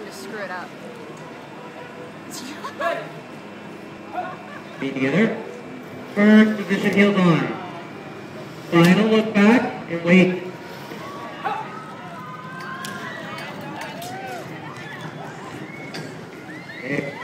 and just screw it up. Feet together. First position heel on. Final look back and wait. Okay.